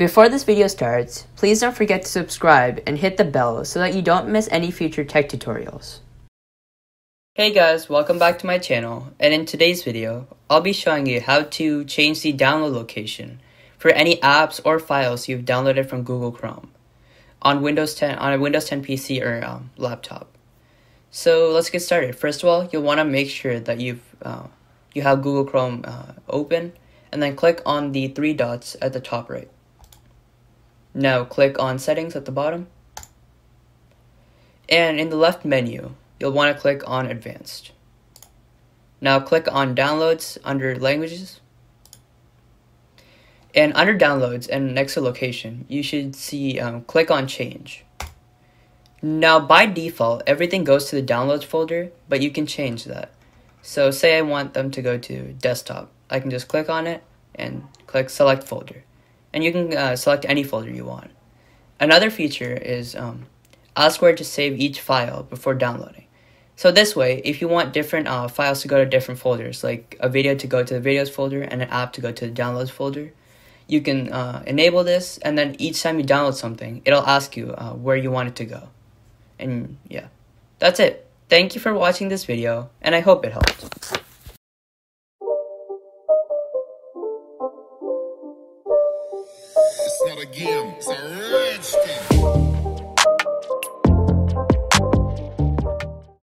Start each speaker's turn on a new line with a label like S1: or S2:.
S1: Before this video starts, please don't forget to subscribe and hit the bell so that you don't miss any future tech tutorials. Hey guys, welcome back to my channel, and in today's video, I'll be showing you how to change the download location for any apps or files you've downloaded from Google Chrome on Windows 10 on a Windows 10 PC or um, laptop. So let's get started. First of all, you'll want to make sure that you've uh, you have Google Chrome uh, open, and then click on the three dots at the top right. Now click on Settings at the bottom, and in the left menu, you'll want to click on Advanced. Now click on Downloads under Languages. And under Downloads and next to Location, you should see um, click on Change. Now by default, everything goes to the Downloads folder, but you can change that. So say I want them to go to Desktop. I can just click on it and click Select Folder. And you can uh, select any folder you want. Another feature is um, ask where to save each file before downloading. So this way, if you want different uh, files to go to different folders, like a video to go to the videos folder and an app to go to the downloads folder, you can uh, enable this, and then each time you download something, it'll ask you uh, where you want it to go. And yeah, that's it. Thank you for watching this video, and I hope it helped.
S2: It's not